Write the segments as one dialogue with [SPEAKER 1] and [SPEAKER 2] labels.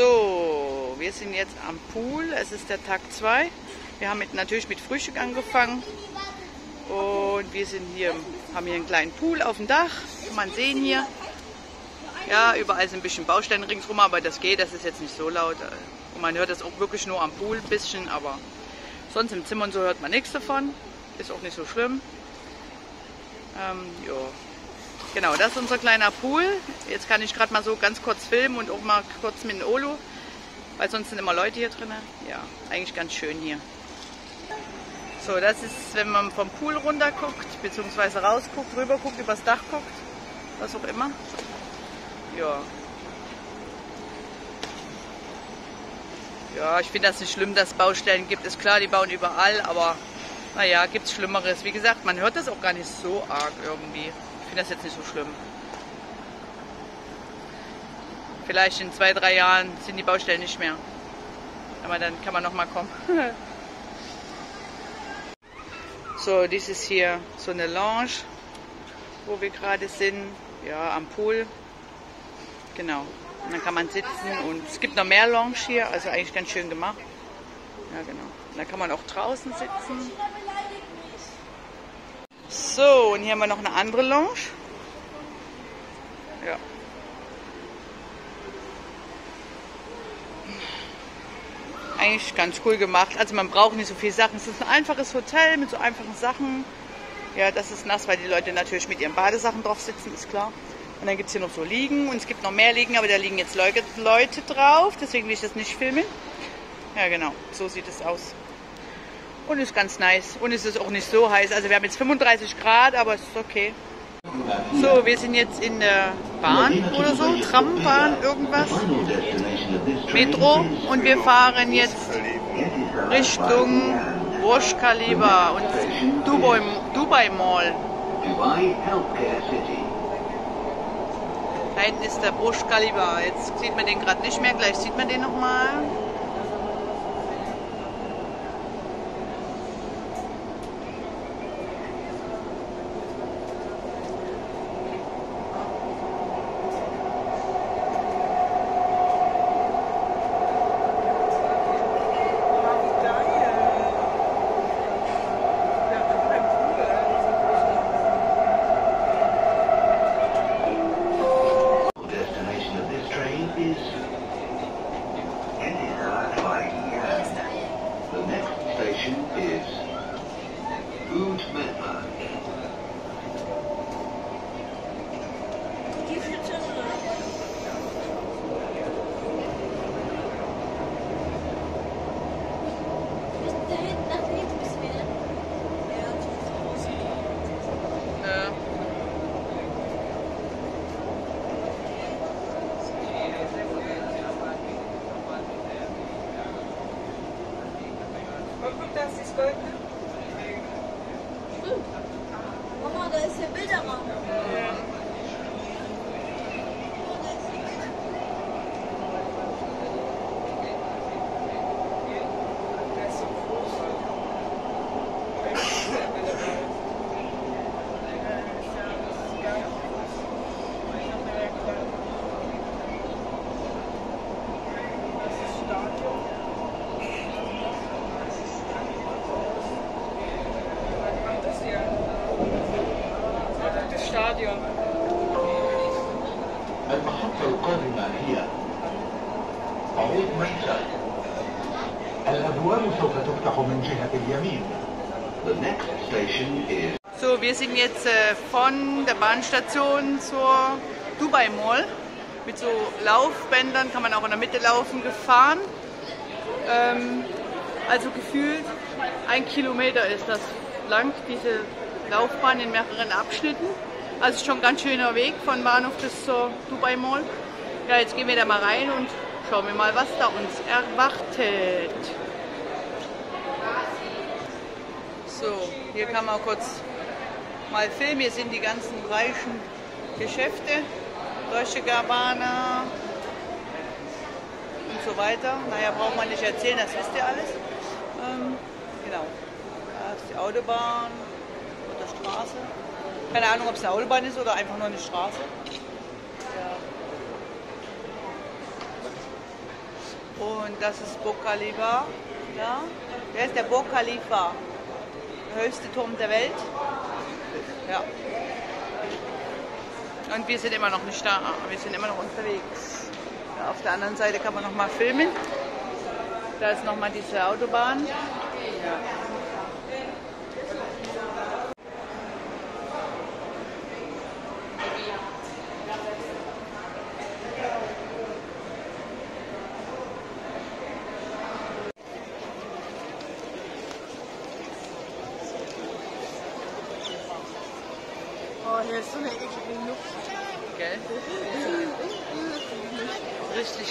[SPEAKER 1] So, wir sind jetzt am Pool. Es ist der Tag 2. Wir haben mit, natürlich mit Frühstück angefangen. Und wir sind hier, haben hier einen kleinen Pool auf dem Dach. Kann man sehen hier. Ja, überall sind ein bisschen Bausteine ringsrum, aber das geht, das ist jetzt nicht so laut. Und man hört das auch wirklich nur am Pool ein bisschen, aber sonst im Zimmer und so hört man nichts davon. Ist auch nicht so schlimm. Ähm, ja. Genau, das ist unser kleiner Pool. Jetzt kann ich gerade mal so ganz kurz filmen und auch mal kurz mit dem Olo, weil sonst sind immer Leute hier drin. Ja, eigentlich ganz schön hier. So, das ist, wenn man vom Pool runter guckt, beziehungsweise rausguckt, rüber guckt, übers Dach guckt, was auch immer. Ja. Ja, ich finde das nicht schlimm, dass es Baustellen gibt. Ist klar, die bauen überall, aber naja, gibt es Schlimmeres. Wie gesagt, man hört das auch gar nicht so arg irgendwie finde das jetzt nicht so schlimm. Vielleicht in zwei, drei Jahren sind die Baustellen nicht mehr. Aber dann kann man noch mal kommen. so, dies ist hier so eine Lounge, wo wir gerade sind. Ja, am Pool. Genau. Und dann kann man sitzen und es gibt noch mehr Lounge hier, also eigentlich ganz schön gemacht. Ja, genau. Und dann kann man auch draußen sitzen. So, und hier haben wir noch eine andere Lounge. Ja. Eigentlich ganz cool gemacht. Also man braucht nicht so viele Sachen. Es ist ein einfaches Hotel mit so einfachen Sachen. Ja, das ist nass, weil die Leute natürlich mit ihren Badesachen drauf sitzen, ist klar. Und dann gibt es hier noch so Liegen und es gibt noch mehr Liegen, aber da liegen jetzt Leute, Leute drauf, deswegen will ich das nicht filmen. Ja, genau, so sieht es aus. Und ist ganz nice. Und es ist auch nicht so heiß. Also wir haben jetzt 35 Grad, aber es ist okay. So, wir sind jetzt in der Bahn oder so, Trambahn, irgendwas, Metro und wir fahren jetzt Richtung Burj Khalifa und Dubai, Dubai Mall. Da hinten ist der Burj Khalifa. Jetzt sieht man den gerade nicht mehr, gleich sieht man den nochmal. expert So, wir sind jetzt äh, von der Bahnstation zur Dubai Mall. Mit so Laufbändern kann man auch in der Mitte laufen gefahren. Ähm, also gefühlt ein Kilometer ist das lang, diese Laufbahn in mehreren Abschnitten. Also schon ein ganz schöner Weg von Bahnhof bis zur Dubai Mall. Ja, jetzt gehen wir da mal rein und schauen wir mal, was da uns erwartet. So, hier kann man kurz mal filmen. Hier sind die ganzen reichen Geschäfte. Deutsche Gabbana und so weiter. Naja, braucht man nicht erzählen, das wisst ihr alles. Ähm, genau. Da ist die Autobahn oder Straße. Keine Ahnung, ob es eine Autobahn ist oder einfach nur eine Straße. Ja. Und das ist Burj Khalifa. Ja? Der ist der Burj Khalifa. Der höchste Turm der Welt. Ja. Und wir sind immer noch nicht da. Wir sind immer noch unterwegs. Ja, auf der anderen Seite kann man noch mal filmen. Da ist noch mal diese Autobahn. Ja.
[SPEAKER 2] Hier ist so eine eklige Luft.
[SPEAKER 1] Gell? Richtig.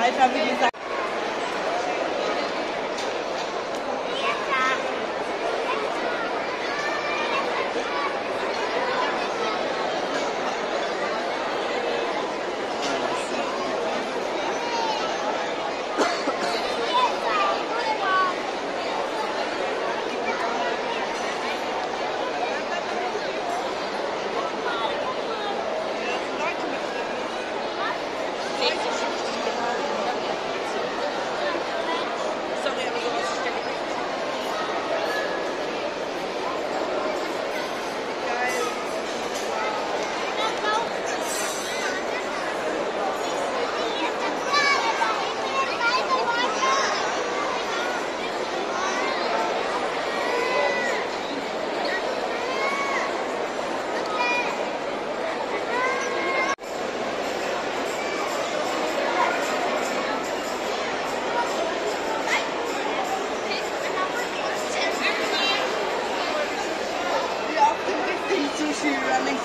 [SPEAKER 2] Alter, wie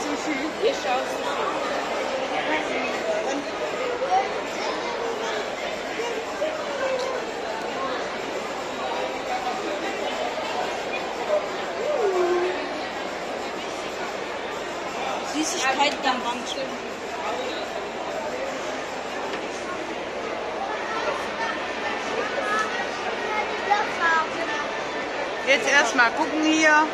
[SPEAKER 2] Sushi. Ich auch Sushi. Süßigkeiten am Band.
[SPEAKER 3] Jetzt erstmal gucken hier.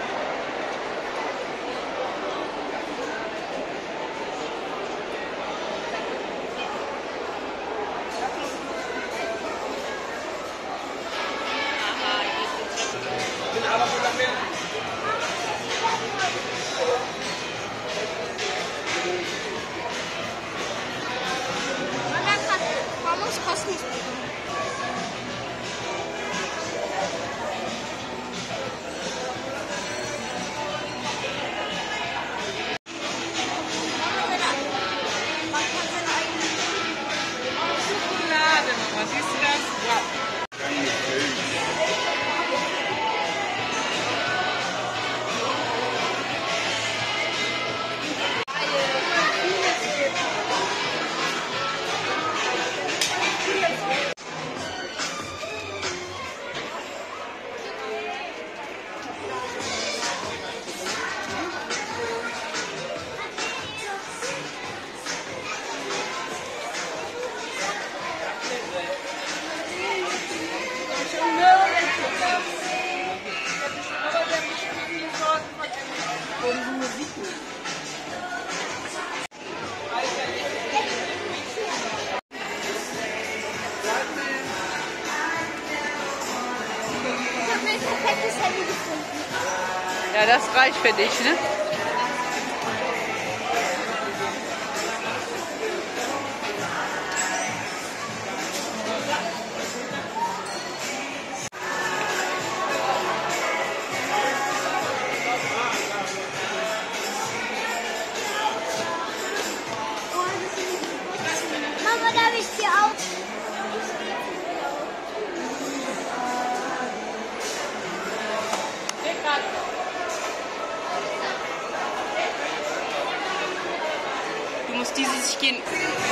[SPEAKER 3] Ja, das 資金。